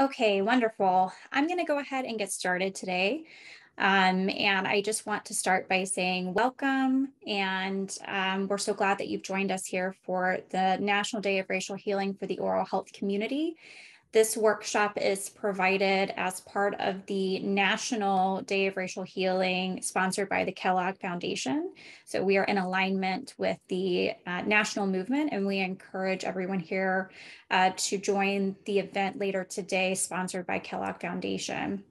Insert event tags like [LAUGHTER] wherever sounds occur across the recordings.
Okay, wonderful. I'm going to go ahead and get started today. Um, and I just want to start by saying welcome. And um, we're so glad that you've joined us here for the National Day of Racial Healing for the Oral Health Community. This workshop is provided as part of the National Day of Racial Healing sponsored by the Kellogg Foundation. So we are in alignment with the uh, national movement and we encourage everyone here uh, to join the event later today sponsored by Kellogg Foundation.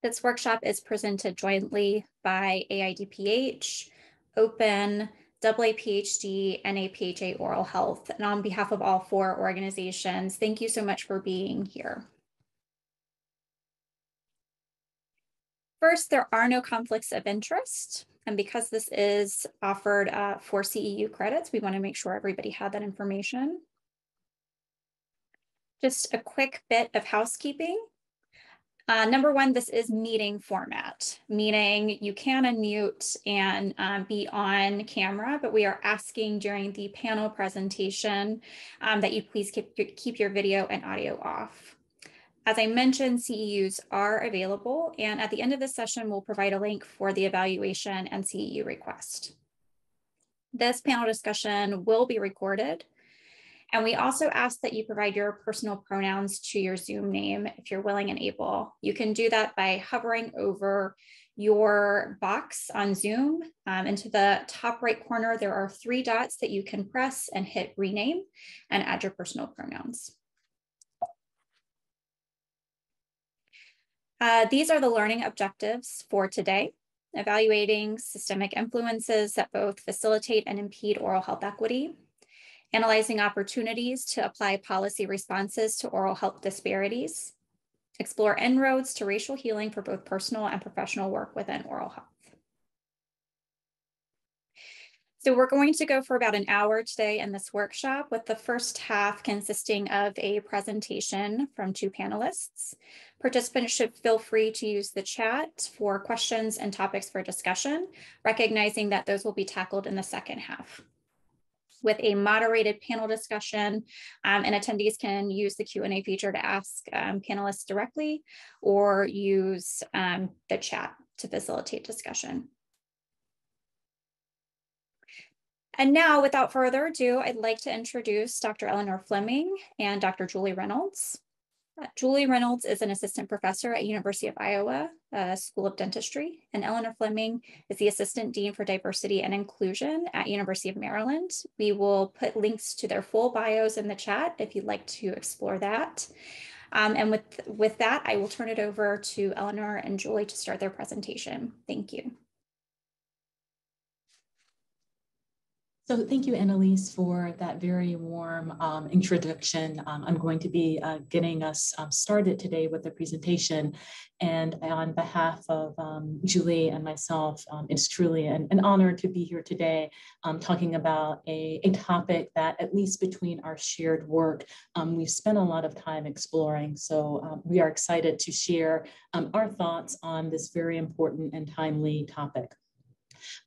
This workshop is presented jointly by AIDPH, Open, AAPHD, and APHA Oral Health. And on behalf of all four organizations, thank you so much for being here. First, there are no conflicts of interest. And because this is offered uh, for CEU credits, we want to make sure everybody had that information. Just a quick bit of housekeeping. Uh, number one, this is meeting format, meaning you can unmute and um, be on camera, but we are asking during the panel presentation um, that you please keep keep your video and audio off. As I mentioned, CEUs are available, and at the end of this session, we'll provide a link for the evaluation and CEU request. This panel discussion will be recorded and we also ask that you provide your personal pronouns to your Zoom name if you're willing and able. You can do that by hovering over your box on Zoom. Um, and to the top right corner, there are three dots that you can press and hit rename and add your personal pronouns. Uh, these are the learning objectives for today, evaluating systemic influences that both facilitate and impede oral health equity, analyzing opportunities to apply policy responses to oral health disparities, explore inroads to racial healing for both personal and professional work within oral health. So we're going to go for about an hour today in this workshop with the first half consisting of a presentation from two panelists. Participants should feel free to use the chat for questions and topics for discussion, recognizing that those will be tackled in the second half with a moderated panel discussion um, and attendees can use the Q&A feature to ask um, panelists directly or use um, the chat to facilitate discussion. And now, without further ado, I'd like to introduce Dr. Eleanor Fleming and Dr. Julie Reynolds. Julie Reynolds is an assistant professor at University of Iowa uh, School of Dentistry, and Eleanor Fleming is the assistant dean for diversity and inclusion at University of Maryland. We will put links to their full bios in the chat if you'd like to explore that. Um, and with, with that, I will turn it over to Eleanor and Julie to start their presentation. Thank you. So thank you, Annalise, for that very warm um, introduction. Um, I'm going to be uh, getting us um, started today with the presentation. And on behalf of um, Julie and myself, um, it's truly an, an, honor to be here today um, talking about a, a, topic that, at least between our shared work, we've spent a lot of time exploring. So we are excited to share our thoughts on this very important and timely topic.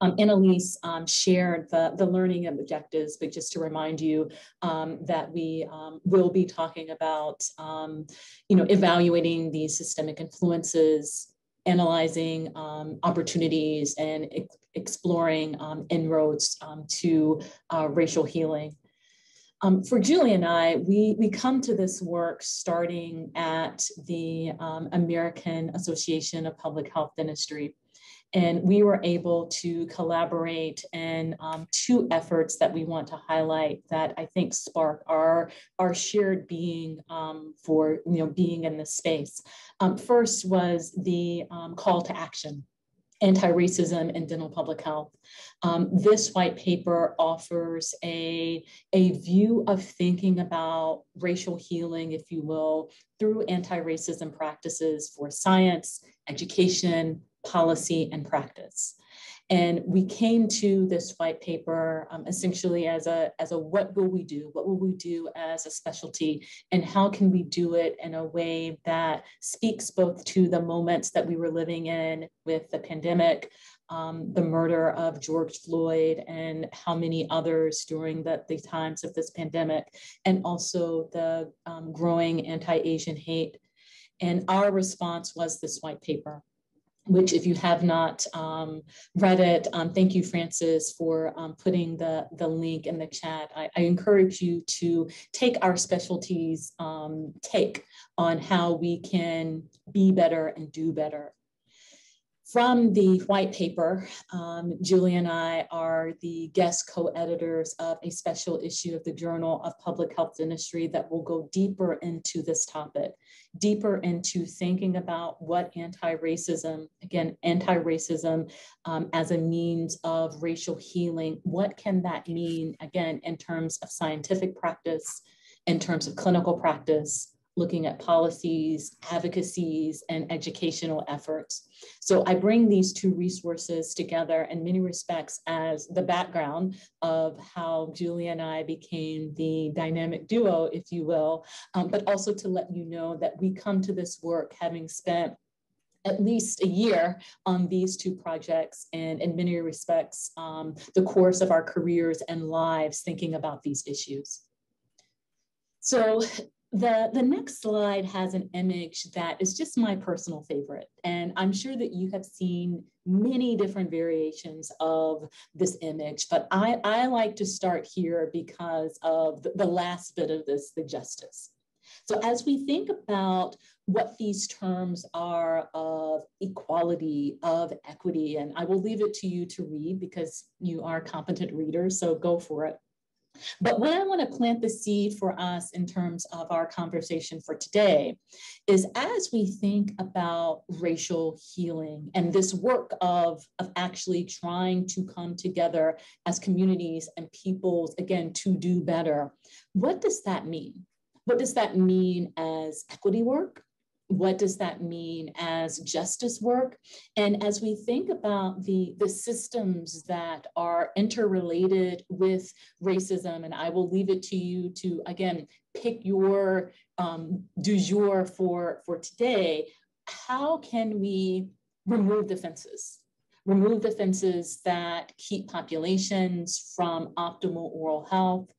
Um, Annalise um, shared the, the learning objectives, but just to remind you um, that we um, will be talking about, um, you know, evaluating these systemic influences, analyzing um, opportunities and ex exploring inroads to uh, racial healing. Um, for Julie and I, we, we come to this work starting at the um, American Association of Public Health Dentistry. And we were able to collaborate in um, two efforts that we want to highlight that I think spark our, our shared being um, for you know, being in this space. Um, first was the um, call to action anti-racism in dental public health. Um, this white paper offers a, a view of thinking about racial healing, if you will, through anti-racism practices for science, education, policy, and practice. And we came to this white paper um, essentially as a, as a what will we do? What will we do as a specialty? And how can we do it in a way that speaks both to the moments that we were living in with the pandemic, um, the murder of George Floyd, and how many others during the, the times of this pandemic, and also the um, growing anti Asian hate And our response was this white paper which if you have not um, read it, um, thank you, Francis, for um, putting the, the link in the chat. I, I encourage you to take our specialties um, take on how we can be better and do better from the white paper, um, Julie and I are the guest co-editors of a special issue of the Journal of Public Health Dentistry that will go deeper into this topic, deeper into thinking about what anti-racism, again, anti-racism um, as a means of racial healing, what can that mean, again, in terms of scientific practice, in terms of clinical practice, looking at policies, advocacies, and educational efforts. So I bring these two resources together in many respects as the background of how Julie and I became the dynamic duo, if you will, um, but also to let you know that we come to this work having spent at least a year on these two projects and in many respects um, the course of our careers and lives thinking about these issues. So the, the next slide has an image that is just my personal favorite. And I'm sure that you have seen many different variations of this image, but I, I like to start here because of the, last bit of this, the justice. So as we think about what these terms are of equality, of equity, and I will leave it to you to read because you are competent readers, so go for it. But what I want to plant the seed for us in terms of our conversation for today is as we think about racial healing and this work of, of actually trying to come together as communities and peoples, again, to do better, what does that mean? What does that mean as equity work? What does that mean as justice work? And as we think about the, the systems that are interrelated with racism, and I will leave it to you to, again, pick your um, du jour for, for today, how can we remove the fences? Remove the fences that keep populations from optimal oral health,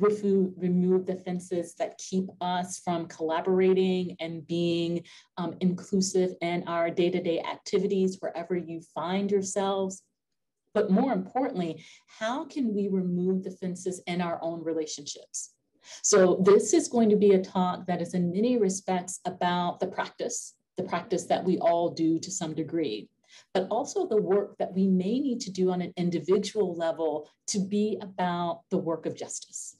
remove the fences that keep us from collaborating and being um, inclusive in our day-to-day activities wherever you find yourselves. But more importantly, how can we remove the fences in our own relationships? So this is going to be a talk that is in many respects about the practice, the practice that we all do to some degree, but also the work that we may need to do on an individual level to be about the work of justice.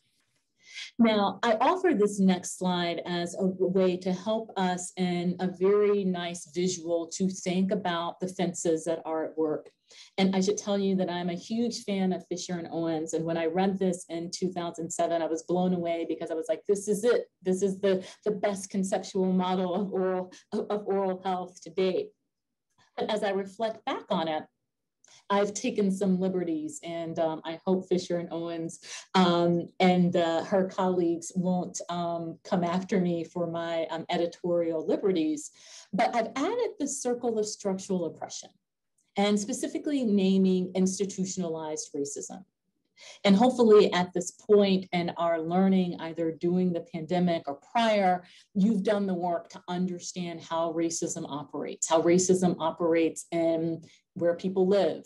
Now, I offer this next slide as a way to help us in a very nice visual to think about the fences that are at work. And I should tell you that I'm a huge fan of Fisher and Owens. And when I read this in 2007, I was blown away because I was like, this is it. This is the, the best conceptual model of oral, of oral health to date. But as I reflect back on it, I've taken some liberties, and um, I hope Fisher and Owens um, and uh, her colleagues won't um, come after me for my um, editorial liberties. But I've added the circle of structural oppression, and specifically naming institutionalized racism. And hopefully, at this point in our learning, either during the pandemic or prior, you've done the work to understand how racism operates, how racism operates in where people live,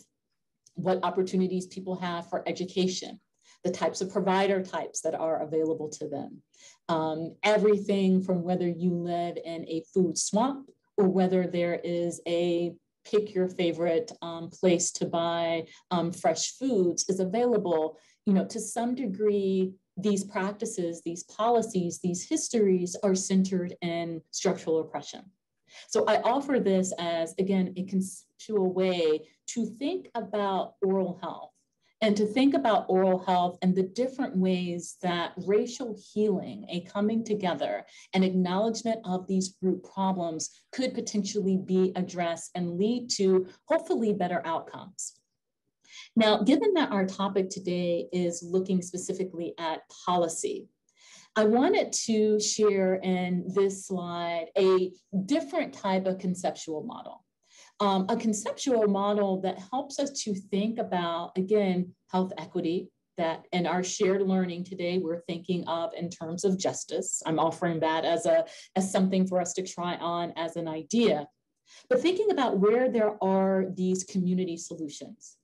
what opportunities people have for education, the types of provider types that are available to them. Um, everything from whether you live in a food swamp or whether there is a pick your favorite um, place to buy um, fresh foods is available. You know, to some degree, these practices, these policies, these histories are centered in structural oppression. So I offer this as, again, a conceptual way to think about oral health and to think about oral health and the different ways that racial healing, a coming together, and acknowledgement of these root problems could potentially be addressed and lead to hopefully better outcomes. Now, given that our topic today is looking specifically at policy, I wanted to share in this slide a different type of conceptual model. Um, a conceptual model that helps us to think about, again, health equity, that in our shared learning today, we're thinking of in terms of justice. I'm offering that as, a, as something for us to try on as an idea. But thinking about where there are these community solutions.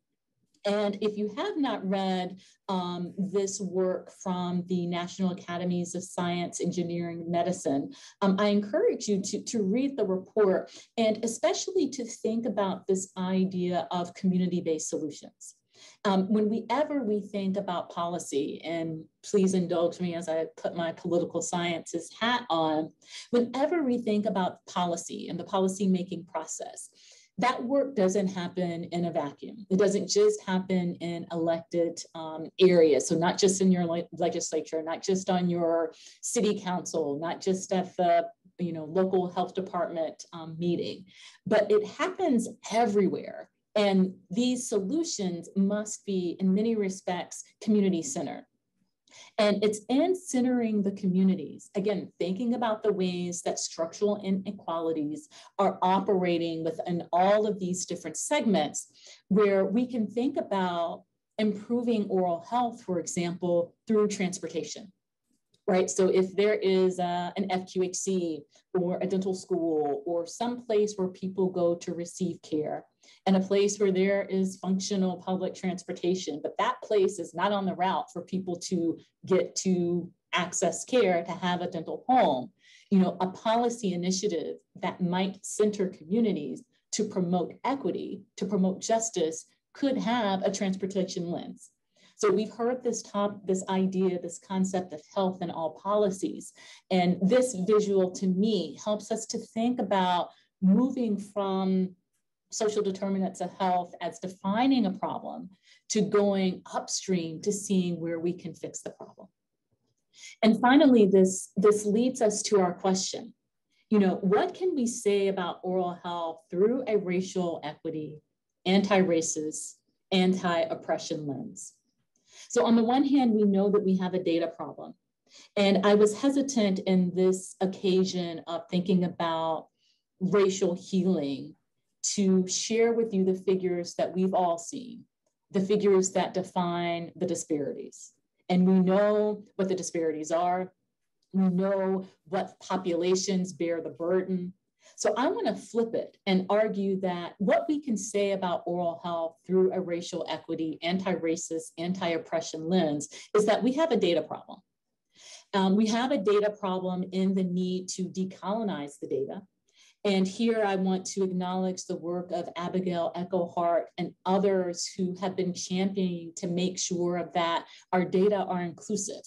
And if you have not read um, this work from the National Academies of Science, Engineering, Medicine, um, I encourage you to, to read the report and especially to think about this idea of community-based solutions. Um, when we ever we think about policy, and please indulge me as I put my political sciences hat on, whenever we think about policy and the policy making process, that work doesn't happen in a vacuum. It doesn't just happen in elected um, areas. So not just in your le legislature, not just on your city council, not just at the you know local health department um, meeting, but it happens everywhere. And these solutions must be, in many respects, community centered. And it's in centering the communities, again, thinking about the ways that structural inequalities are operating within all of these different segments, where we can think about improving oral health, for example, through transportation right? So if there is uh, an FQHC or a dental school or some place where people go to receive care and a place where there is functional public transportation, but that place is not on the route for people to get to access care to have a dental home, you know, a policy initiative that might center communities to promote equity, to promote justice, could have a transportation lens. So we've heard this top, this idea, this concept of health in all policies. And this visual to me helps us to think about moving from social determinants of health as defining a problem to going upstream to seeing where we can fix the problem. And finally, this, this leads us to our question. You know, what can we say about oral health through a racial equity, anti-racist, anti-oppression lens? So on the one hand, we know that we have a data problem. And I was hesitant in this occasion of thinking about racial healing to share with you the figures that we've all seen, the figures that define the disparities. And we know what the disparities are. We know what populations bear the burden. So I want to flip it and argue that what we can say about oral health through a racial equity, anti-racist, anti-oppression lens is that we have a data problem. Um, we have a data problem in the need to decolonize the data. And here I want to acknowledge the work of Abigail Echo-Hawk and others who have been championing to make sure that our data are inclusive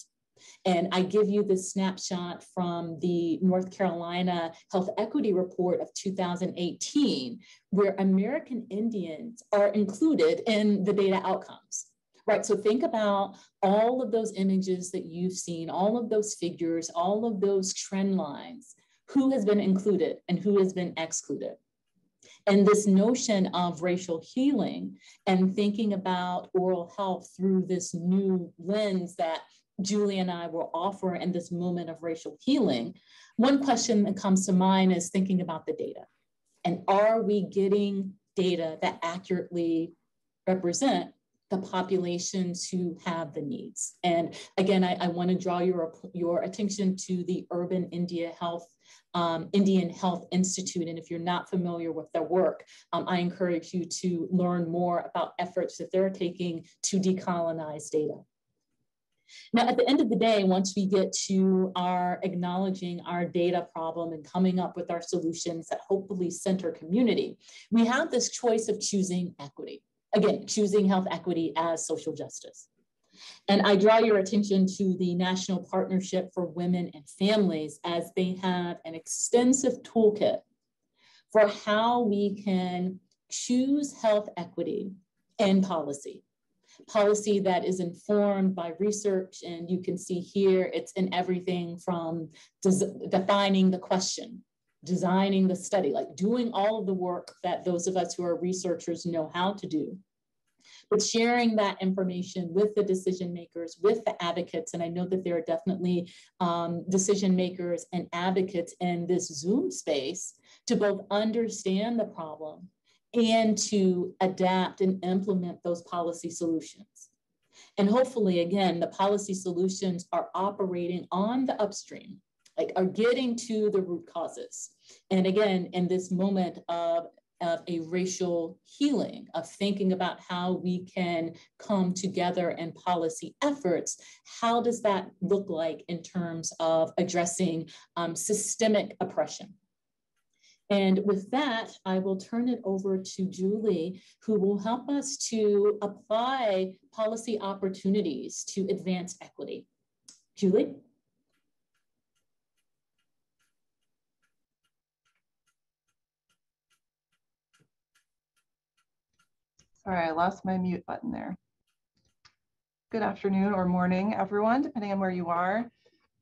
and I give you this snapshot from the North Carolina Health Equity Report of 2018, where American Indians are included in the data outcomes. Right, so think about all of those images that you've seen, all of those figures, all of those trend lines, who has been included and who has been excluded. And this notion of racial healing and thinking about oral health through this new lens that Julie and I will offer in this moment of racial healing, one question that comes to mind is thinking about the data. And are we getting data that accurately represent the populations who have the needs? And again, I, I want to draw your, your attention to the Urban India Health um, Indian Health Institute. And if you're not familiar with their work, um, I encourage you to learn more about efforts that they're taking to decolonize data. Now, at the end of the day, once we get to our acknowledging our data problem and coming up with our solutions that hopefully center community, we have this choice of choosing equity. Again, choosing health equity as social justice. And I draw your attention to the National Partnership for Women and Families as they have an extensive toolkit for how we can choose health equity and policy policy that is informed by research. And you can see here, it's in everything from defining the question, designing the study, like doing all of the work that those of us who are researchers know how to do. But sharing that information with the decision makers, with the advocates, and I know that there are definitely um, decision makers and advocates in this Zoom space to both understand the problem and to adapt and implement those policy solutions. And hopefully, again, the policy solutions are operating on the upstream, like are getting to the root causes. And again, in this moment of of a racial healing, of thinking about how we can come together in policy efforts. How does that look like in terms of addressing um, systemic oppression? And with that, I will turn it over to Julie, who will help us to apply policy opportunities to advance equity. Julie? Sorry, I lost my mute button there. Good afternoon or morning, everyone, depending on where you are.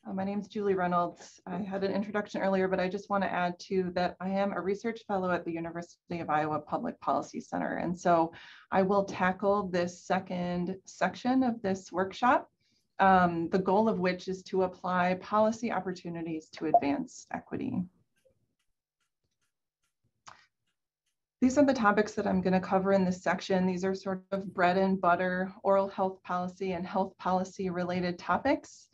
Uh, my name is Julie Reynolds. I had an introduction earlier, but I just want to add to that I am a research fellow at the University of Iowa Public Policy Center. And so I will tackle this second section of this workshop, um, the goal of which is to apply policy opportunities to advance equity. These are the topics that I'm going to cover in this section. These are sort of bread and butter oral health policy and health policy related topics,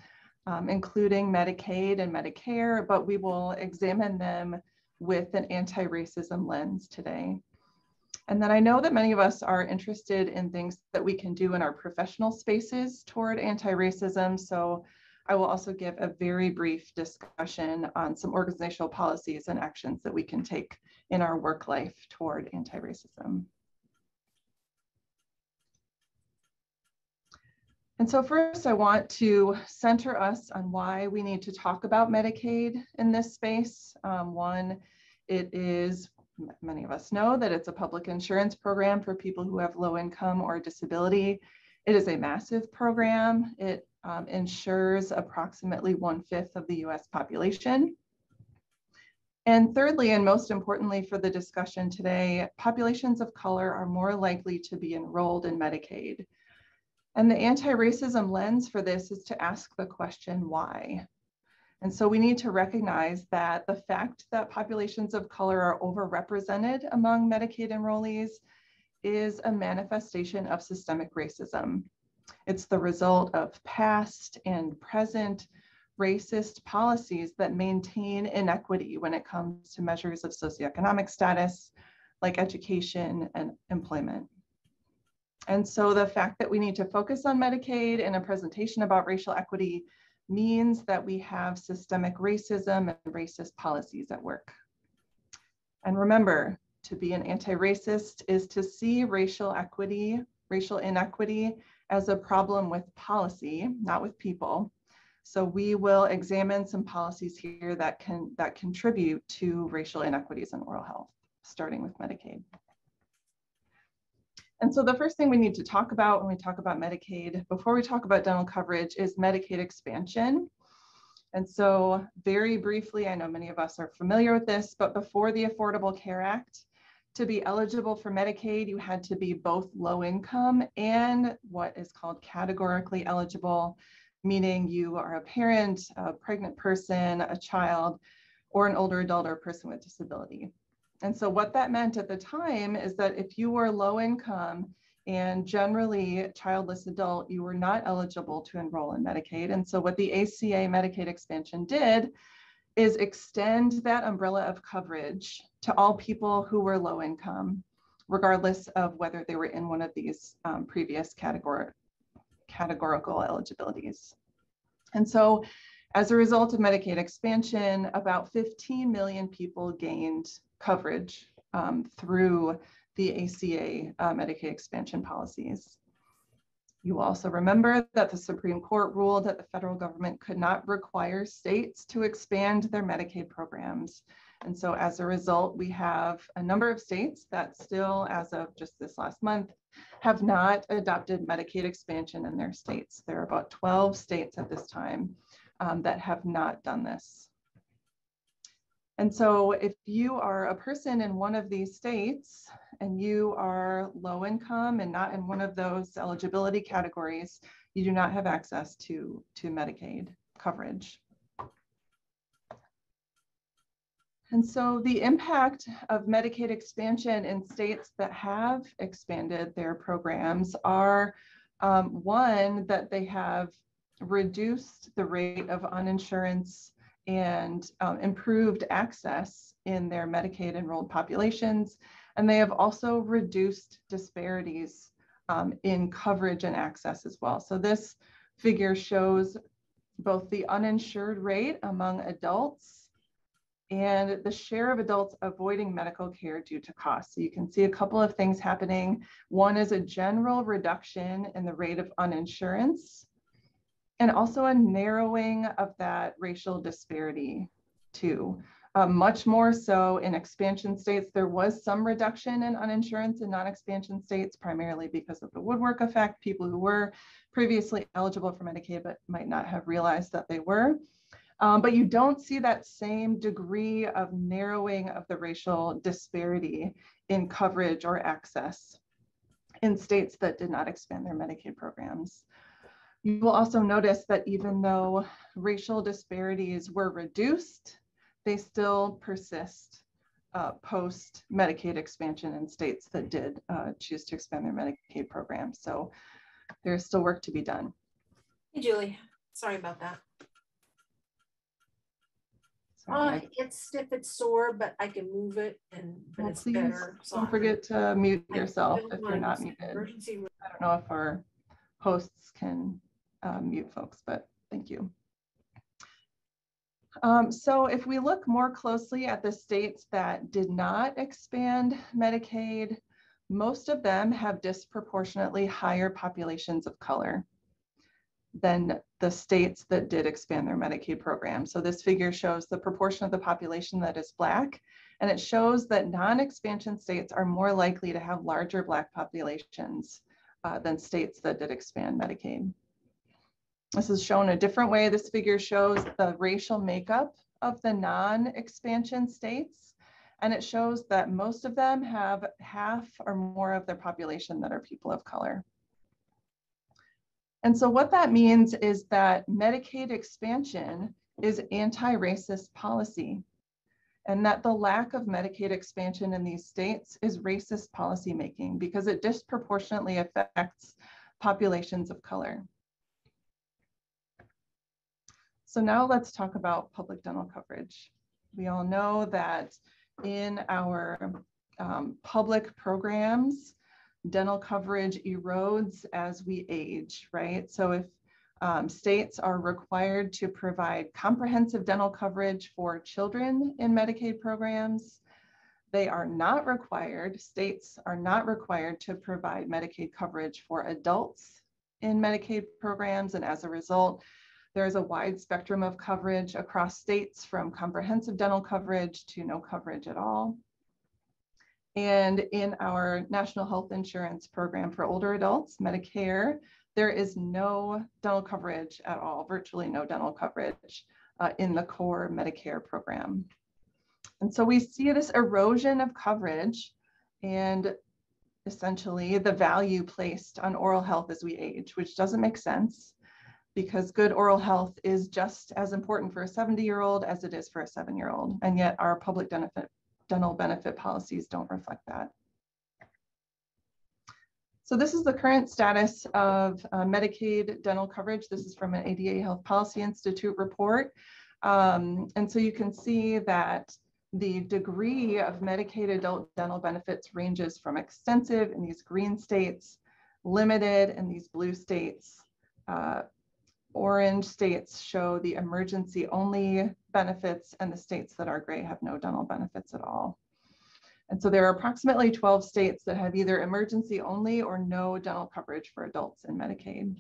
um, including Medicaid and Medicare, but we will examine them with an anti-racism lens today. And then I know that many of us are interested in things that we can do in our professional spaces toward anti-racism. So I will also give a very brief discussion on some organizational policies and actions that we can take in our work life toward anti-racism. And so first I want to center us on why we need to talk about Medicaid in this space. Um, one, it is, many of us know that it's a public insurance program for people who have low income or disability. It is a massive program. It um, insures approximately one fifth of the US population. And thirdly, and most importantly for the discussion today, populations of color are more likely to be enrolled in Medicaid. And the anti-racism lens for this is to ask the question, why? And so we need to recognize that the fact that populations of color are overrepresented among Medicaid enrollees is a manifestation of systemic racism. It's the result of past and present racist policies that maintain inequity when it comes to measures of socioeconomic status, like education and employment. And so the fact that we need to focus on Medicaid in a presentation about racial equity means that we have systemic racism and racist policies at work. And remember, to be an anti-racist is to see racial equity, racial inequity as a problem with policy, not with people. So we will examine some policies here that can that contribute to racial inequities in oral health, starting with Medicaid. And so the first thing we need to talk about when we talk about Medicaid, before we talk about dental coverage, is Medicaid expansion. And so very briefly, I know many of us are familiar with this, but before the Affordable Care Act, to be eligible for Medicaid, you had to be both low income and what is called categorically eligible, meaning you are a parent, a pregnant person, a child, or an older adult or a person with disability. And so what that meant at the time is that if you were low income and generally childless adult, you were not eligible to enroll in Medicaid. And so what the ACA Medicaid expansion did is extend that umbrella of coverage to all people who were low income, regardless of whether they were in one of these um, previous category, categorical eligibilities. And so as a result of Medicaid expansion, about 15 million people gained coverage um, through the ACA uh, Medicaid expansion policies. You also remember that the Supreme Court ruled that the federal government could not require states to expand their Medicaid programs. And so as a result, we have a number of states that still, as of just this last month, have not adopted Medicaid expansion in their states. There are about 12 states at this time um, that have not done this. And so if you are a person in one of these states and you are low income and not in one of those eligibility categories, you do not have access to, to Medicaid coverage. And so the impact of Medicaid expansion in states that have expanded their programs are Um, one, that they have reduced the rate of uninsurance and um, improved access in their Medicaid enrolled populations. And they have also reduced disparities um, in coverage and access as well. So this figure shows both the uninsured rate among adults and the share of adults avoiding medical care due to cost. So you can see a couple of things happening. One is a general reduction in the rate of uninsurance and also a narrowing of that racial disparity too. Uh, much more so in expansion states, there was some reduction in uninsurance in non-expansion states, primarily because of the woodwork effect, people who were previously eligible for Medicaid but might not have realized that they were. Um, but you don't see that same degree of narrowing of the racial disparity in coverage or access in states that did not expand their Medicaid programs. You will also notice that even though racial disparities were reduced, they still persist uh, post Medicaid expansion in states that did uh, choose to expand their Medicaid program. So there's still work to be done. Hey, Julie. Sorry about that. Uh, it's stiff, it's sore, but I can move it and but well, it's please better. So don't forget to mute yourself if you're not muted. Emergency. I don't know if our hosts can um, mute folks, but thank you. Um, so if we look more closely at the states that did not expand Medicaid, most of them have disproportionately higher populations of color than the states that did expand their Medicaid program. So this figure shows the proportion of the population that is Black, and it shows that non-expansion states are more likely to have larger Black populations uh, than states that did expand Medicaid. This is shown a different way. This figure shows the racial makeup of the non-expansion states, and it shows that most of them have half or more of their population that are people of color. And so what that means is that Medicaid expansion is anti-racist policy and that the lack of Medicaid expansion in these states is racist policymaking because it disproportionately affects populations of color. So now let's talk about public dental coverage. We all know that in our um, public programs, dental coverage erodes as we age, right? So if um, states are required to provide comprehensive dental coverage for children in Medicaid programs, they are not required, states are not required to provide Medicaid coverage for adults in Medicaid programs. And as a result, there is a wide spectrum of coverage across states from comprehensive dental coverage to no coverage at all. And in our National Health Insurance Program for older adults, Medicare, there is no dental coverage at all, virtually no dental coverage uh, in the core Medicare program. And so we see this erosion of coverage and essentially the value placed on oral health as we age, which doesn't make sense because good oral health is just as important for a 70 year old as it is for a seven year old. And yet our public benefit dental benefit policies don't reflect that. So this is the current status of uh, Medicaid dental coverage. This is from an ADA Health Policy Institute report. Um, and so you can see that the degree of Medicaid adult dental benefits ranges from extensive in these green states, limited in these blue states, uh, orange states show the emergency only benefits and the states that are gray have no dental benefits at all. And so there are approximately 12 states that have either emergency only or no dental coverage for adults in Medicaid.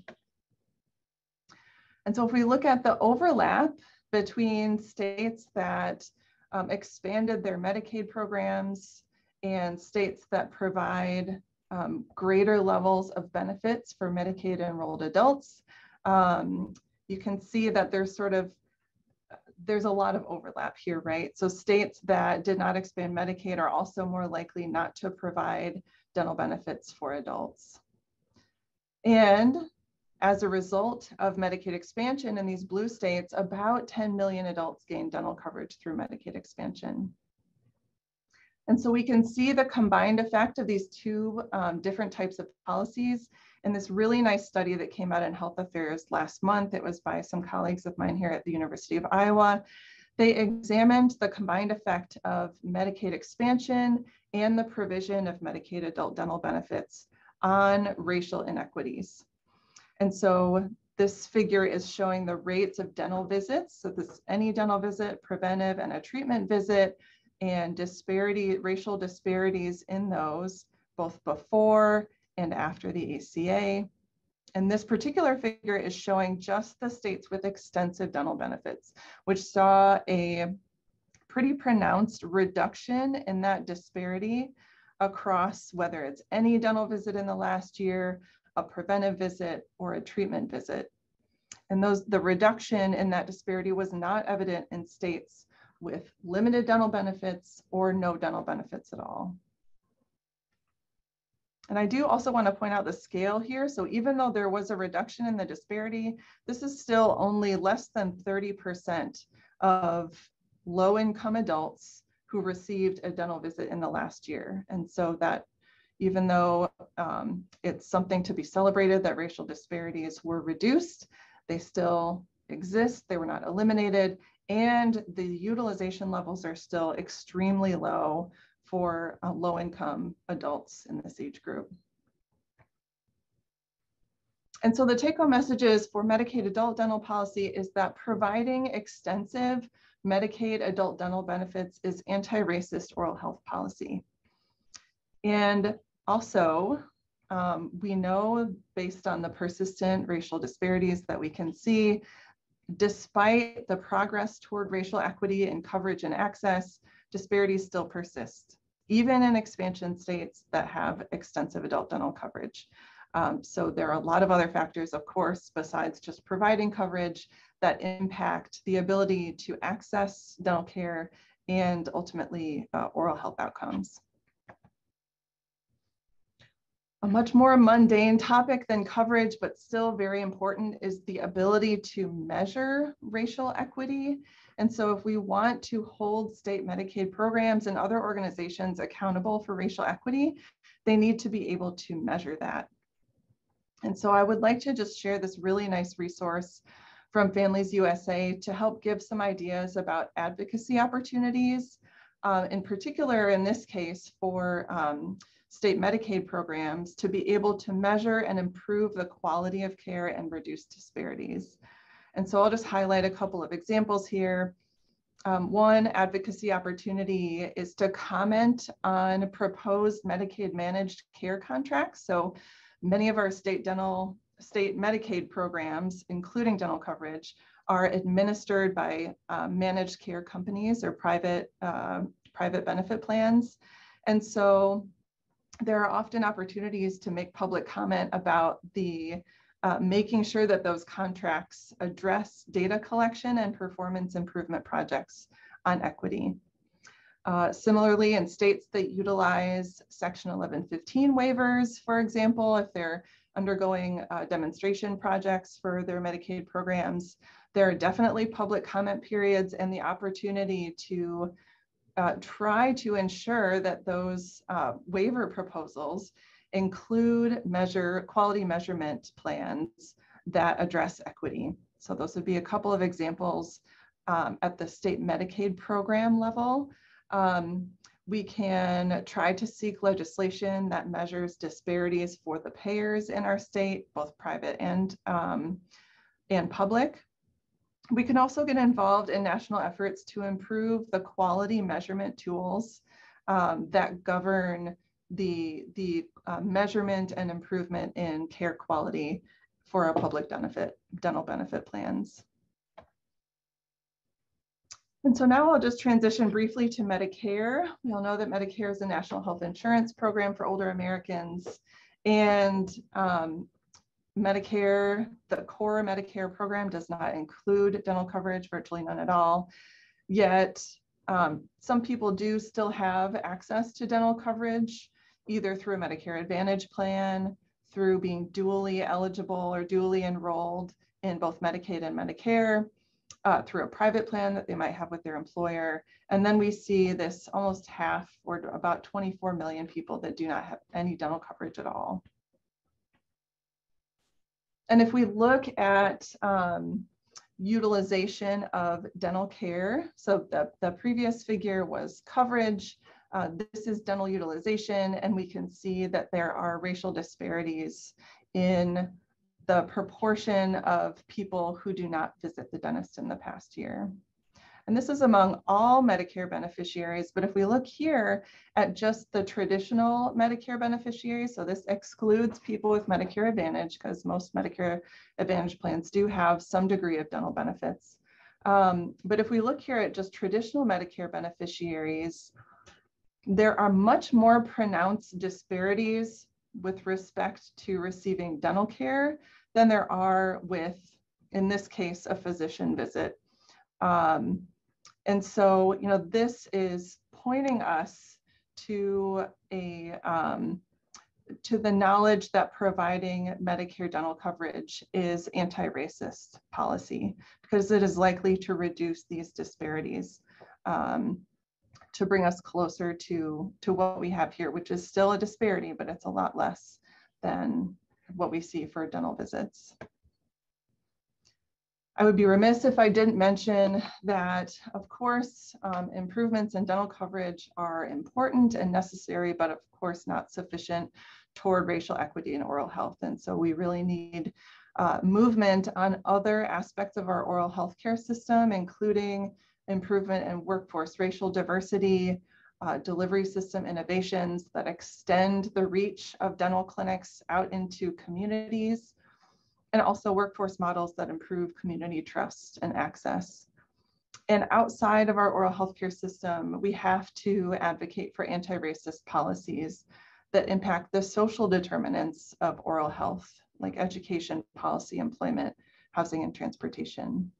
And so if we look at the overlap between states that um, expanded their Medicaid programs and states that provide um, greater levels of benefits for Medicaid enrolled adults, um, you can see that there's sort of there's a lot of overlap here, right? So states that did not expand Medicaid are also more likely not to provide dental benefits for adults. And as a result of Medicaid expansion in these blue states, about 10 million adults gained dental coverage through Medicaid expansion. And so we can see the combined effect of these two um, different types of policies in this really nice study that came out in Health Affairs last month. It was by some colleagues of mine here at the University of Iowa. They examined the combined effect of Medicaid expansion and the provision of Medicaid adult dental benefits on racial inequities. And so this figure is showing the rates of dental visits. So this any dental visit, preventive and a treatment visit, and disparity, racial disparities in those, both before and after the ACA. And this particular figure is showing just the states with extensive dental benefits, which saw a pretty pronounced reduction in that disparity across whether it's any dental visit in the last year, a preventive visit, or a treatment visit. And those the reduction in that disparity was not evident in states with limited dental benefits or no dental benefits at all. And I do also want to point out the scale here. So even though there was a reduction in the disparity, this is still only less than 30% of low income adults who received a dental visit in the last year. And so that even though um, it's something to be celebrated that racial disparities were reduced, they still exist, they were not eliminated, and the utilization levels are still extremely low for uh, low income adults in this age group. And so the take home messages for Medicaid adult dental policy is that providing extensive Medicaid adult dental benefits is anti-racist oral health policy. And also, um, we know based on the persistent racial disparities that we can see despite the progress toward racial equity in coverage and access, disparities still persist, even in expansion states that have extensive adult dental coverage. Um, so there are a lot of other factors, of course, besides just providing coverage that impact the ability to access dental care and ultimately uh, oral health outcomes. A much more mundane topic than coverage, but still very important, is the ability to measure racial equity. And so if we want to hold state Medicaid programs and other organizations accountable for racial equity, they need to be able to measure that. And so I would like to just share this really nice resource from Families USA to help give some ideas about advocacy opportunities, uh, in particular in this case for um, state Medicaid programs to be able to measure and improve the quality of care and reduce disparities. And so I'll just highlight a couple of examples here. Um, one advocacy opportunity is to comment on proposed Medicaid managed care contracts. So many of our state dental, state Medicaid programs, including dental coverage, are administered by uh, managed care companies or private, uh, private benefit plans. And so there are often opportunities to make public comment about the uh, making sure that those contracts address data collection and performance improvement projects on equity. Uh, similarly, in states that utilize Section 1115 waivers, for example, if they're undergoing uh, demonstration projects for their Medicaid programs, there are definitely public comment periods and the opportunity to uh, try to ensure that those uh, waiver proposals include measure quality measurement plans that address equity. So those would be a couple of examples um, at the state Medicaid program level. Um, we can try to seek legislation that measures disparities for the payers in our state, both private and, um, and public. We can also get involved in national efforts to improve the quality measurement tools um, that govern the, the uh, measurement and improvement in care quality for our public benefit, dental benefit plans. And so now I'll just transition briefly to Medicare. We all know that Medicare is a national health insurance program for older Americans. And um, Medicare, the core Medicare program does not include dental coverage, virtually none at all. Yet um, some people do still have access to dental coverage, either through a Medicare Advantage plan, through being dually eligible or dually enrolled in both Medicaid and Medicare. uh, through a private plan that they might have with their employer. And then we see this almost half or about 24 million people that do not have any dental coverage at all. And if we look at um, utilization of dental care, so the, the previous figure was coverage, uh, this is dental utilization, and we can see that there are racial disparities in the proportion of people who do not visit the dentist in the past year. And this is among all Medicare beneficiaries. But if we look here at just the traditional Medicare beneficiaries, so this excludes people with Medicare Advantage because most Medicare Advantage plans do have some degree of dental benefits. Um, but if we look here at just traditional Medicare beneficiaries, there are much more pronounced disparities with respect to receiving dental care than there are with, in this case, a physician visit. Um, and so, you know, this is pointing us to a um, to the knowledge that providing Medicare dental coverage is anti-racist policy because it is likely to reduce these disparities um, to bring us closer to, to what we have here, which is still a disparity, but it's a lot less than what we see for dental visits. I would be remiss if I didn't mention that, of course, um, improvements in dental coverage are important and necessary, but of course not sufficient toward racial equity in oral health. And so we really need uh, movement on other aspects of our oral health care system, including improvement in workforce racial diversity, uh, delivery system innovations that extend the reach of dental clinics out into communities, and also workforce models that improve community trust and access. And outside of our oral healthcare system, we have to advocate for anti-racist policies that impact the social determinants of oral health, like education, policy, employment, housing, and transportation.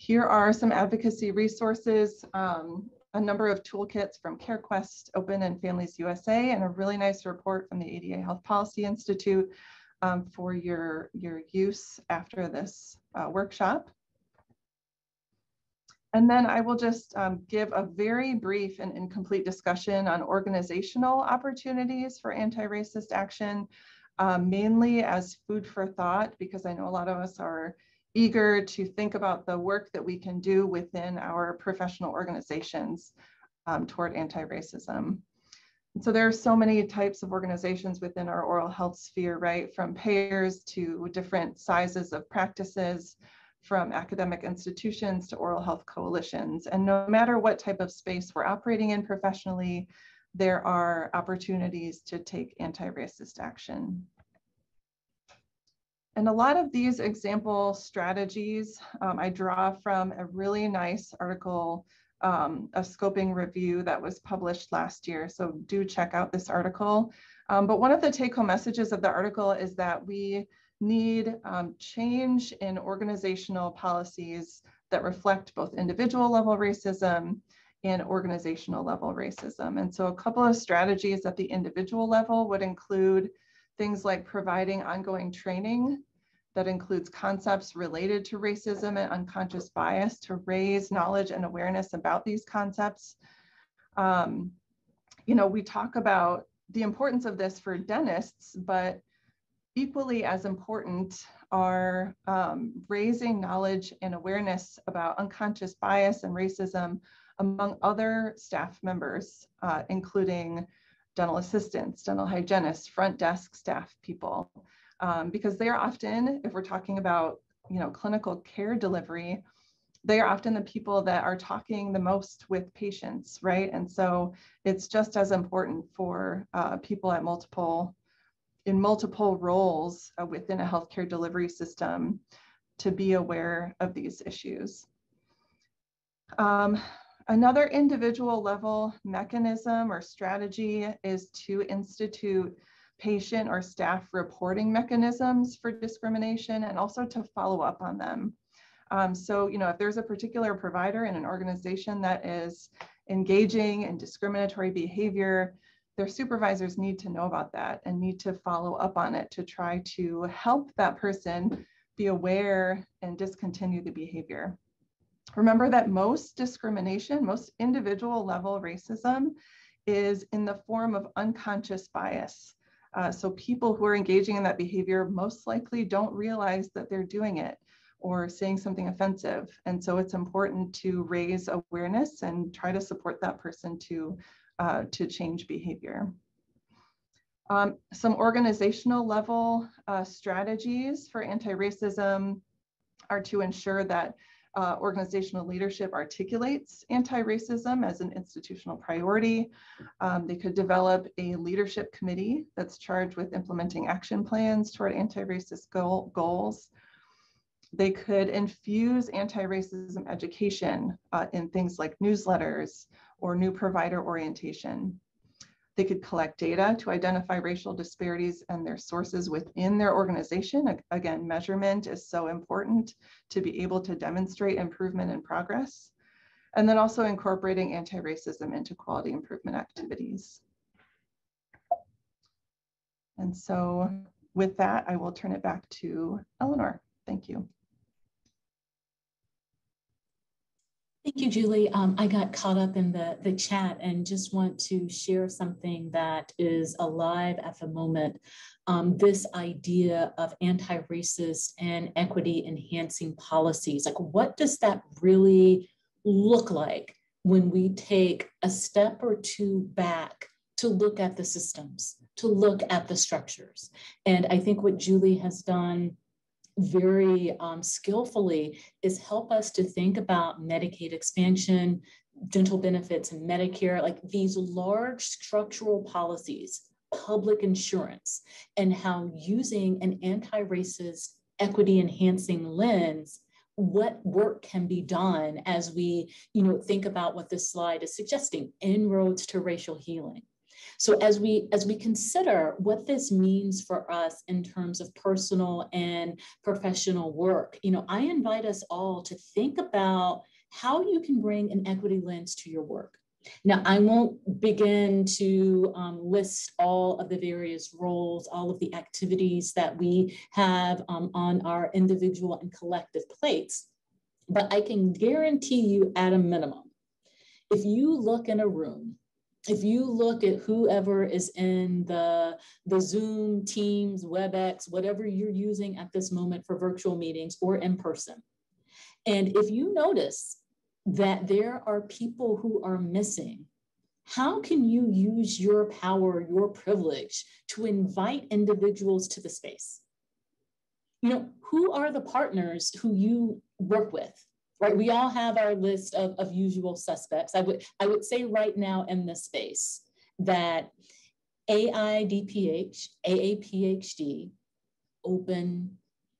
Here are some advocacy resources, um, a number of toolkits from CareQuest, Open and Families USA, and a really nice report from the ADA Health Policy Institute um, for your, your use after this uh, workshop. And then I will just um, give a very brief and incomplete discussion on organizational opportunities for anti-racist action, um, mainly as food for thought, because I know a lot of us are eager to think about the work that we can do within our professional organizations um, toward anti-racism. So there are so many types of organizations within our oral health sphere, right? From payers to different sizes of practices, from academic institutions to oral health coalitions. And no matter what type of space we're operating in professionally, there are opportunities to take anti-racist action. And a lot of these example strategies um, I draw from a really nice article, um, a scoping review that was published last year. So do check out this article. Um, but one of the take home messages of the article is that we need um, change in organizational policies that reflect both individual level racism and organizational level racism. And so a couple of strategies at the individual level would include things like providing ongoing training that includes concepts related to racism and unconscious bias to raise knowledge and awareness about these concepts. Um, you know, we talk about the importance of this for dentists, but equally as important are um, raising knowledge and awareness about unconscious bias and racism among other staff members, uh, including dental assistants, dental hygienists, front desk staff people, um, because they are often, if we're talking about, you know, clinical care delivery, they are often the people that are talking the most with patients, right? And so it's just as important for uh, people at multiple, in multiple roles uh, within a healthcare delivery system to be aware of these issues. Um, another individual level mechanism or strategy is to institute patient or staff reporting mechanisms for discrimination and also to follow up on them. Um, so, you know, if there's a particular provider in an organization that is engaging in discriminatory behavior, their supervisors need to know about that and need to follow up on it to try to help that person be aware and discontinue the behavior. Remember that most discrimination, most individual level racism is in the form of unconscious bias. Uh, so people who are engaging in that behavior most likely don't realize that they're doing it or saying something offensive. And so it's important to raise awareness and try to support that person to, uh, to change behavior. Um, some organizational level uh, strategies for anti-racism are to ensure that uh, organizational leadership articulates anti-racism as an institutional priority. Um, they could develop a leadership committee that's charged with implementing action plans toward anti-racist goal, goals. They could infuse anti-racism education uh, in things like newsletters or new provider orientation. They could collect data to identify racial disparities and their sources within their organization. Again, measurement is so important to be able to demonstrate improvement and progress. And then also incorporating anti-racism into quality improvement activities. And so with that, I will turn it back to Eleanor. Thank you. Thank you, Julie. Um, I got caught up in the, the chat and just want to share something that is alive at the moment. Um, this idea of anti-racist and equity enhancing policies. Like what does that really look like when we take a step or two back to look at the systems, to look at the structures? And I think what Julie has done very um, skillfully is help us to think about Medicaid expansion, dental benefits and Medicare, like these large structural policies, public insurance, and how using an anti-racist equity enhancing lens what work can be done as we you know think about what this slide is suggesting inroads to racial healing so as we as we consider what this means for us in terms of personal and professional work, you know, I invite us all to think about how you can bring an equity lens to your work. Now, I won't begin to um, list all of the various roles, all of the activities that we have um, on our individual and collective plates, but I can guarantee you at a minimum, if you look in a room if you look at whoever is in the, the Zoom, Teams, WebEx, whatever you're using at this moment for virtual meetings or in person, and if you notice that there are people who are missing, how can you use your power, your privilege to invite individuals to the space? You know, who are the partners who you work with? Right? We all have our list of, of usual suspects. I would, I would say right now in this space that AIDPH, AAPHD, Open,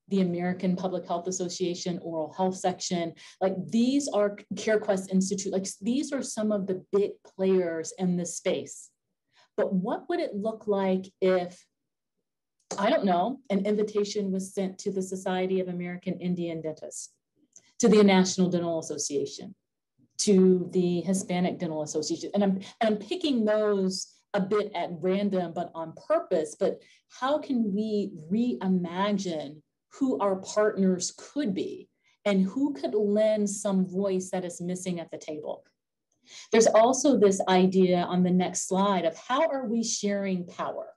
the American Public Health Association oral health section, like these are CareQuest Institute, like these are some of the big players in this space. But what would it look like if, I don't know, an invitation was sent to the Society of American Indian Dentists? To the National Dental Association, to the Hispanic Dental Association. And I'm, and I'm picking those a bit at random, but on purpose. But how can we reimagine who our partners could be and who could lend some voice that is missing at the table? There's also this idea on the next slide of how are we sharing power?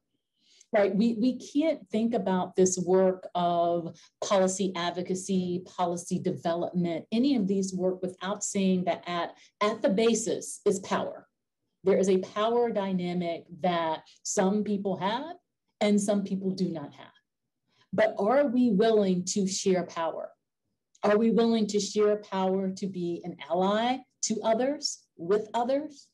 Right? We, we can't think about this work of policy advocacy, policy development, any of these work without saying that at, at the basis is power. There is a power dynamic that some people have and some people do not have. But are we willing to share power? Are we willing to share power to be an ally to others, with others?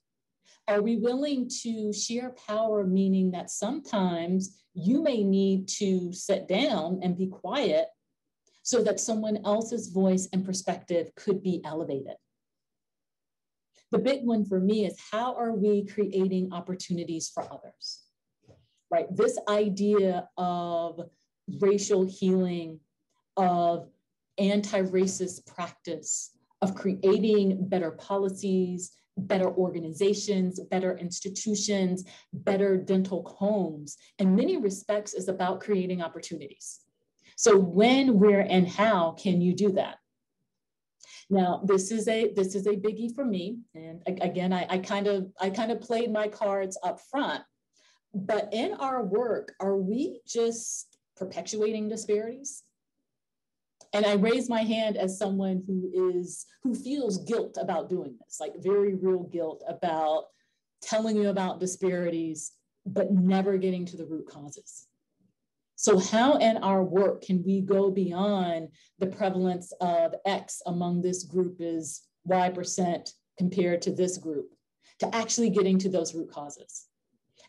Are we willing to share power, meaning that sometimes you may need to sit down and be quiet so that someone else's voice and perspective could be elevated? The big one for me is how are we creating opportunities for others? Right? This idea of racial healing, of anti racist practice, of creating better policies, better organizations, better institutions, better dental homes, in many respects is about creating opportunities. So when, where, and how can you do that? Now, this is a this is a biggie for me, and again, I, I kind of I kind of played my cards up front. But in our work, are we just perpetuating disparities? And I raise my hand as someone who is who feels guilt about doing this, like very real guilt about telling you about disparities, but never getting to the root causes. So, how in our work can we go beyond the prevalence of X among this group is Y percent compared to this group to actually getting to those root causes?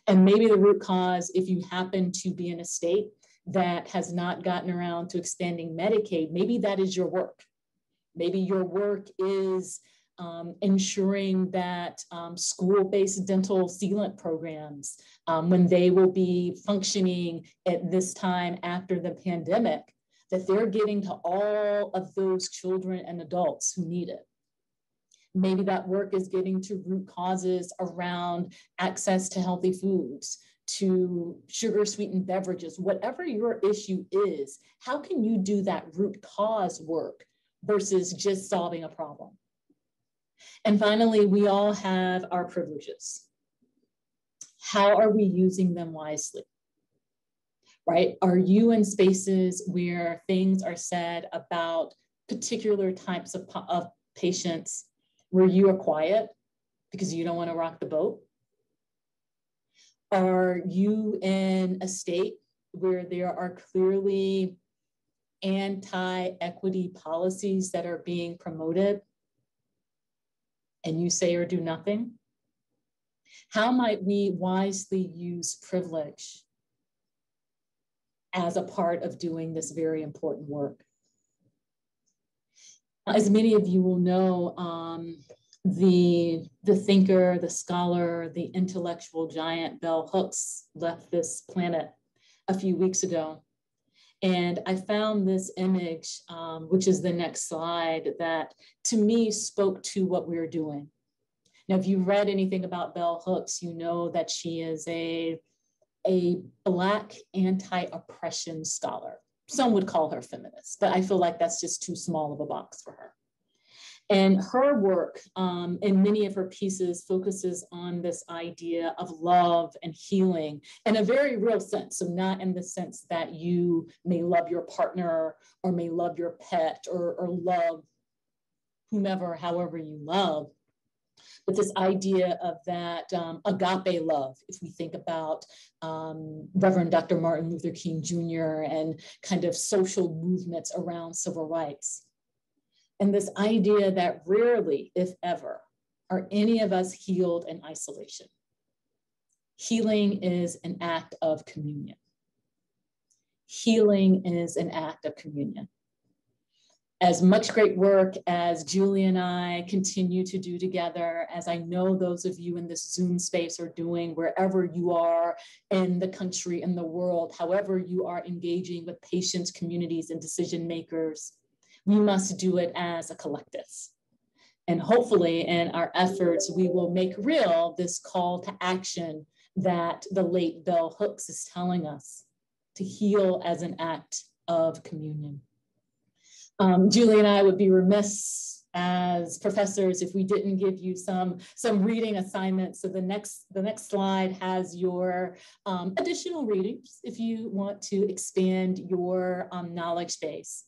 And maybe the root cause, if you happen to be in a state that has not gotten around to expanding Medicaid, maybe that is your work. Maybe your work is um, ensuring that um, school-based dental sealant programs, um, when they will be functioning at this time after the pandemic, that they're getting to all of those children and adults who need it. Maybe that work is getting to root causes around access to healthy foods, to sugar sweetened beverages, whatever your issue is, how can you do that root cause work versus just solving a problem? And finally, we all have our privileges. How are we using them wisely? Right? Are you in spaces where things are said about particular types of, of patients where you are quiet because you don't want to rock the boat? Are you in a state where there are clearly anti equity policies that are being promoted and you say or do nothing? How might we wisely use privilege as a part of doing this very important work? As many of you will know, um, the, the thinker, the scholar, the intellectual giant Bell Hooks left this planet a few weeks ago. And I found this image, um, which is the next slide, that to me spoke to what we are doing. Now, if you've read anything about Bell Hooks, you know that she is a, a Black anti oppression scholar. Some would call her feminist, but I feel like that's just too small of a box for her. And her work um, in many of her pieces focuses on this idea of love and healing in a very real sense. So, not in the sense that you may love your partner or may love your pet or, or love whomever, however you love, but this idea of that um, agape love, if we think about um, Reverend Dr. Martin Luther King Jr. and kind of social movements around civil rights. And this idea that rarely, if ever, are any of us healed in isolation. Healing is an act of communion. Healing is an act of communion. As much great work as Julie and I continue to do together, as I know those of you in this Zoom space are doing, wherever you are in the country, in the world, however you are engaging with patients, communities, and decision makers, we must do it as a collective. And hopefully, in our efforts, we will make real this call to action that the late Bell Hooks is telling us to heal as an act of communion. Um, Julie and I would be remiss as professors if we didn't give you some some reading assignments. So the next the next slide has your um, additional readings if you want to expand your um, knowledge base.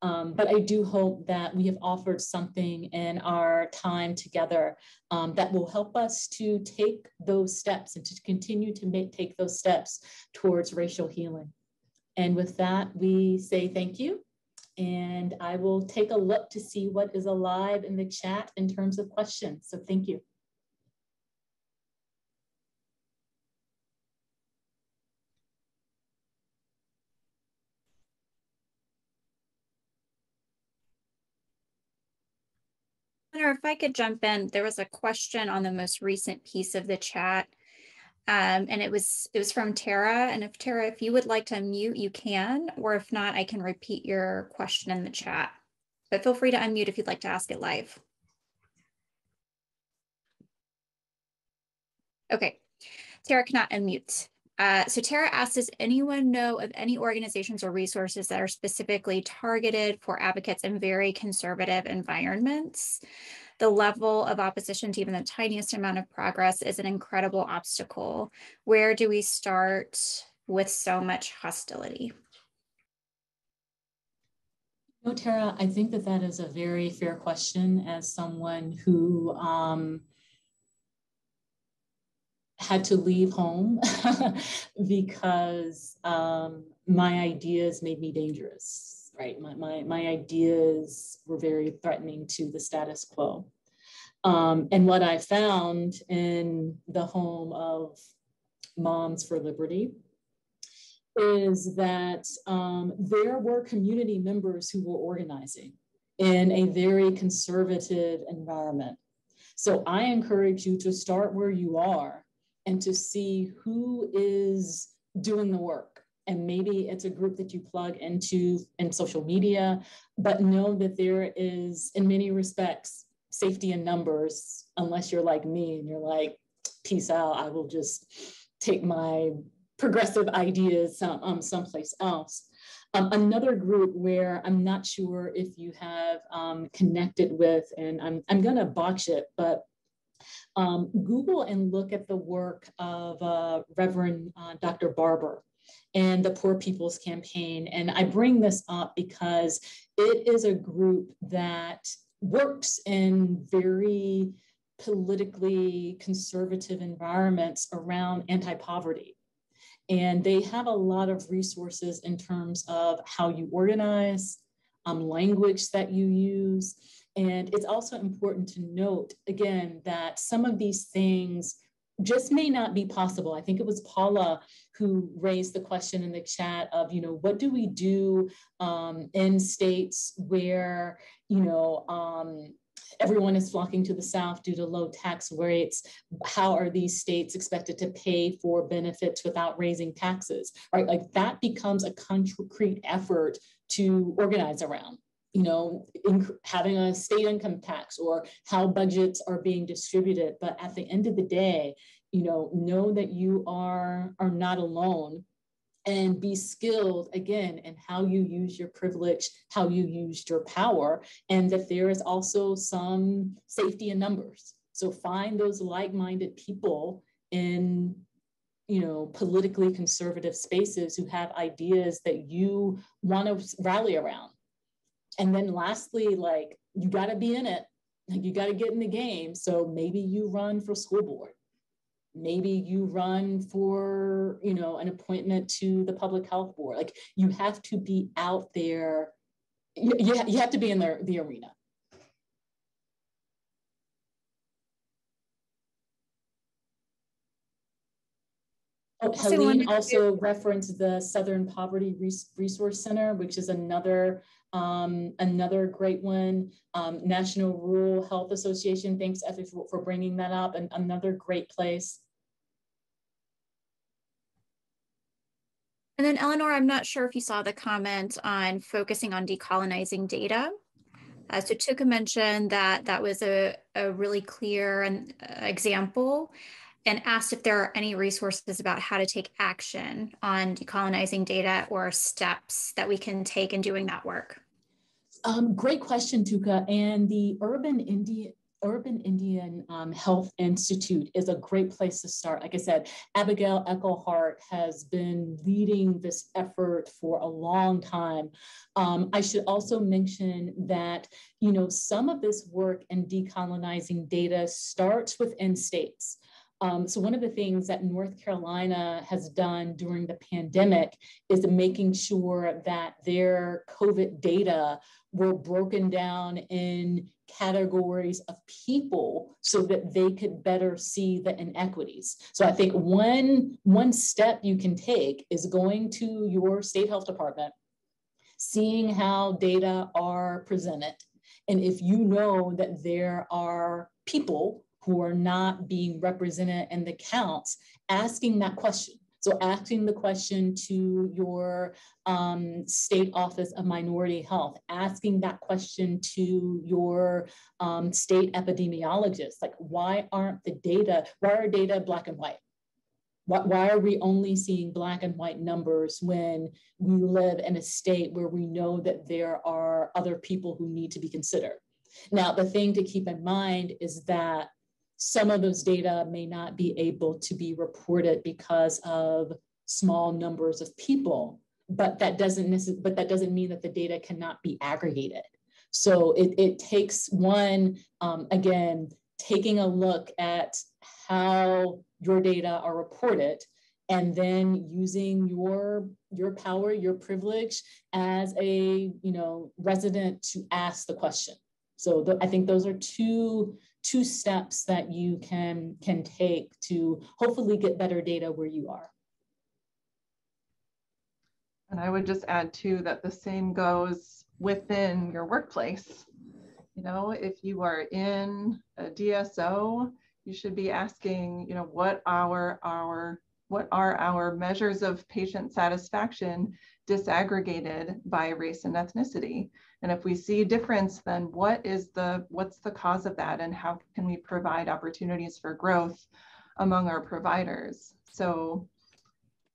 Um, but I do hope that we have offered something in our time together um, that will help us to take those steps and to continue to make, take those steps towards racial healing. And with that, we say thank you. And I will take a look to see what is alive in the chat in terms of questions. So thank you. If I could jump in, there was a question on the most recent piece of the chat. Um, and it was it was from Tara. And if Tara, if you would like to unmute, you can, or if not, I can repeat your question in the chat. But feel free to unmute if you'd like to ask it live. Okay, Tara cannot unmute. Uh, so Tara asks, does anyone know of any organizations or resources that are specifically targeted for advocates in very conservative environments? The level of opposition to even the tiniest amount of progress is an incredible obstacle. Where do we start with so much hostility? No, Tara, I think that that is a very fair question as someone who um, had to leave home [LAUGHS] because um, my ideas made me dangerous, right? My, my, my ideas were very threatening to the status quo. Um, and what I found in the home of Moms for Liberty is that um, there were community members who were organizing in a very conservative environment. So I encourage you to start where you are and to see who is doing the work. And maybe it's a group that you plug into in social media, but know that there is, in many respects, safety in numbers, unless you're like me and you're like, peace out, I will just take my progressive ideas um, someplace else. Um, another group where I'm not sure if you have um, connected with, and I'm, I'm gonna botch it, but um, Google and look at the work of uh, Reverend uh, Dr. Barber and the Poor People's Campaign. And I bring this up because it is a group that works in very politically conservative environments around anti-poverty. And they have a lot of resources in terms of how you organize, um, language that you use, and it's also important to note, again, that some of these things just may not be possible. I think it was Paula who raised the question in the chat of, you know, what do we do um, in states where, you know, um, everyone is flocking to the South due to low tax rates. How are these states expected to pay for benefits without raising taxes, right? Like that becomes a concrete effort to organize around you know, having a state income tax or how budgets are being distributed. But at the end of the day, you know, know that you are, are not alone and be skilled again in how you use your privilege, how you used your power, and that there is also some safety in numbers. So find those like-minded people in you know politically conservative spaces who have ideas that you want to rally around and then lastly, like you got to be in it. Like you got to get in the game. So maybe you run for school board. Maybe you run for, you know, an appointment to the public health board. Like you have to be out there. You, you have to be in the, the arena. Oh, Helene also referenced the Southern Poverty Resource Center, which is another um, another great one. Um, National Rural Health Association, thanks Effie for, for bringing that up, and another great place. And then Eleanor, I'm not sure if you saw the comment on focusing on decolonizing data. Uh, so Tuka mentioned that that was a, a really clear and, uh, example and asked if there are any resources about how to take action on decolonizing data or steps that we can take in doing that work. Um, great question, Tuka. And the Urban Indian Urban Indian um, Health Institute is a great place to start. Like I said, Abigail Echo-Hawk has been leading this effort for a long time. Um, I should also mention that, you know, some of this work in decolonizing data starts within states. Um, so one of the things that North Carolina has done during the pandemic is making sure that their COVID data were broken down in categories of people so that they could better see the inequities. So I think one, one step you can take is going to your state health department, seeing how data are presented. And if you know that there are people who are not being represented in the counts, asking that question. So asking the question to your um, state office of minority health, asking that question to your um, state epidemiologist, like why aren't the data, why are data black and white? Why, why are we only seeing black and white numbers when we live in a state where we know that there are other people who need to be considered? Now, the thing to keep in mind is that some of those data may not be able to be reported because of small numbers of people, but that doesn't necess- but that doesn't mean that the data cannot be aggregated. So it, it takes one, um, again, taking a look at how your data are reported and then using your your power your privilege as a you know resident to ask the question so i think those are two two steps that you can can take to hopefully get better data where you are. And i would just add too that the same goes within your workplace. You know if you are in a dso you should be asking, you know, what our our what are our measures of patient satisfaction disaggregated by race and ethnicity? And if we see a difference, then what is the what's the cause of that and how can we provide opportunities for growth among our providers? So,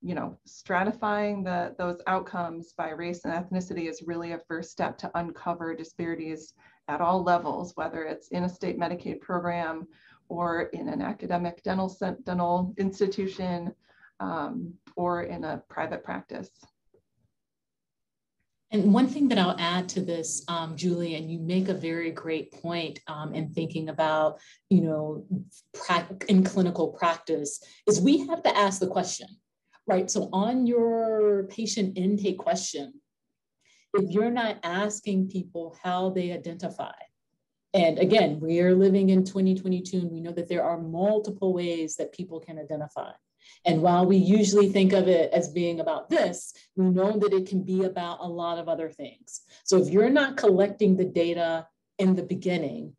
you know, stratifying the those outcomes by race and ethnicity is really a first step to uncover disparities at all levels, whether it's in a state Medicaid program or in an academic dental, dental institution um, or in a private practice. And one thing that I'll add to this, um, Julie, and you make a very great point um, in thinking about, you know, in clinical practice, is we have to ask the question, right? So on your patient intake question, if you're not asking people how they identify, and again, we are living in 2022 and we know that there are multiple ways that people can identify. And while we usually think of it as being about this, we know that it can be about a lot of other things. So if you're not collecting the data in the beginning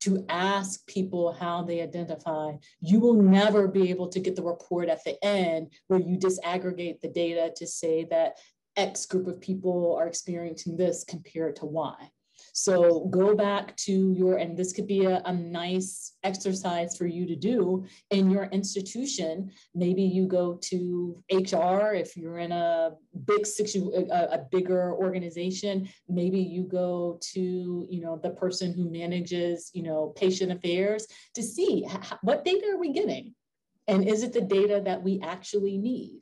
to ask people how they identify, you will never be able to get the report at the end where you disaggregate the data to say that X group of people are experiencing this compared to Y. So go back to your, and this could be a, a nice exercise for you to do in your institution. Maybe you go to HR if you're in a big situ, a, a bigger organization. Maybe you go to, you know, the person who manages, you know, patient affairs to see how, what data are we getting? And is it the data that we actually need?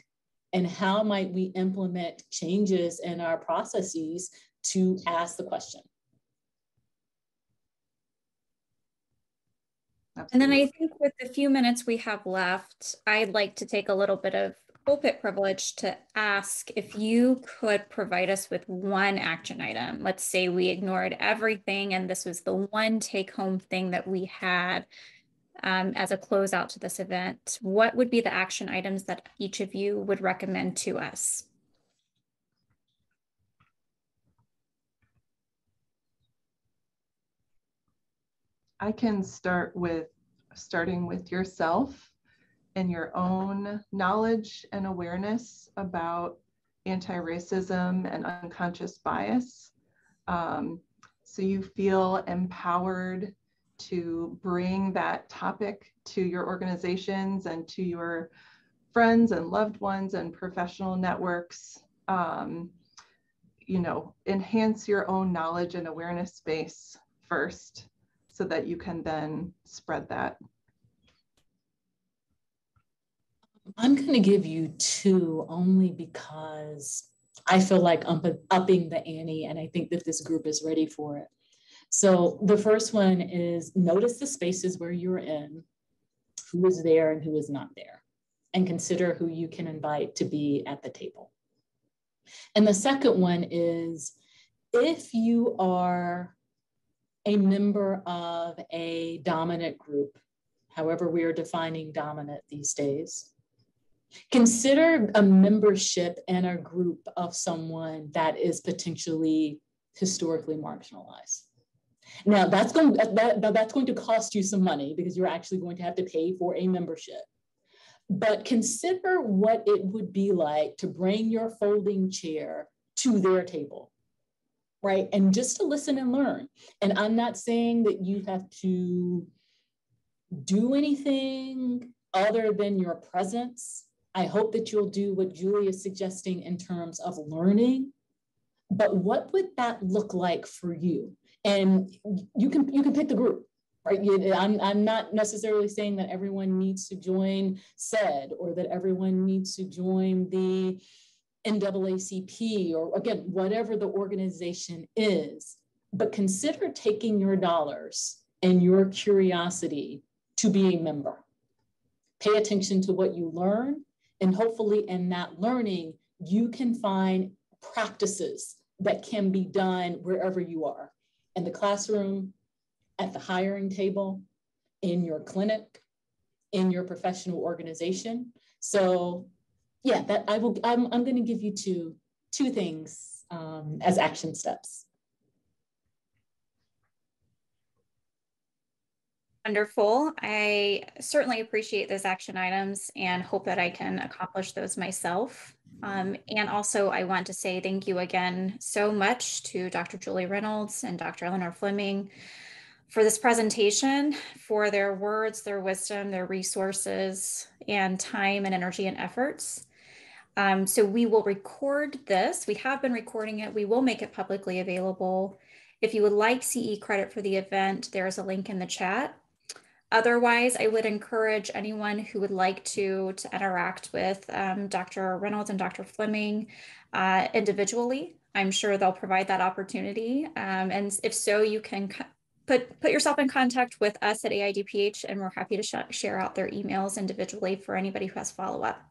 And how might we implement changes in our processes to ask the question? Absolutely. And then I think with the few minutes we have left, I'd like to take a little bit of pulpit privilege to ask if you could provide us with one action item. Let's say we ignored everything and this was the one take home thing that we had um, as a closeout to this event. What would be the action items that each of you would recommend to us? I can start with starting with yourself and your own knowledge and awareness about anti-racism and unconscious bias. Um, so you feel empowered to bring that topic to your organizations and to your friends and loved ones and professional networks. Um, you know, enhance your own knowledge and awareness space first so that you can then spread that? I'm going to give you two only because I feel like I'm upping the ante and I think that this group is ready for it. So the first one is notice the spaces where you're in, who is there and who is not there, and consider who you can invite to be at the table. And the second one is if you are a member of a dominant group, however we are defining dominant these days. Consider a membership in a group of someone that is potentially historically marginalized. Now that's going that, that's going to cost you some money because you're actually going to have to pay for a membership. But consider what it would be like to bring your folding chair to their table right? And just to listen and learn. And I'm not saying that you have to do anything other than your presence I hope that you'll do what Julie is suggesting in terms of learning, but what would that look like for you? And you can you can pick the group, right? You, I'm, I'm not necessarily saying that everyone needs to join SED or that everyone needs to join the NAACP or again, whatever the organization is, but consider taking your dollars and your curiosity to be a member. Pay attention to what you learn, and hopefully, in that learning, you can find practices that can be done wherever you are in the classroom, at the hiring table, in your clinic, in your professional organization. So, yeah, that I will. I'm, I'm going to give you two two things um, as action steps. Wonderful. I certainly appreciate those action items and hope that I can accomplish those myself. Um, and also, I want to say thank you again so much to Dr. Julie Reynolds and Dr. Eleanor Fleming for this presentation, for their words, their wisdom, their resources, and time and energy and efforts. Um, so we will record this. We have been recording it. We will make it publicly available. If you would like CE credit for the event, there is a link in the chat. Otherwise, I would encourage anyone who would like to, to interact with um, Dr. Reynolds and Dr. Fleming uh, individually. I'm sure they'll provide that opportunity. Um, and if so, you can put, put yourself in contact with us at AIDPH and we're happy to sh share out their emails individually for anybody who has follow-up.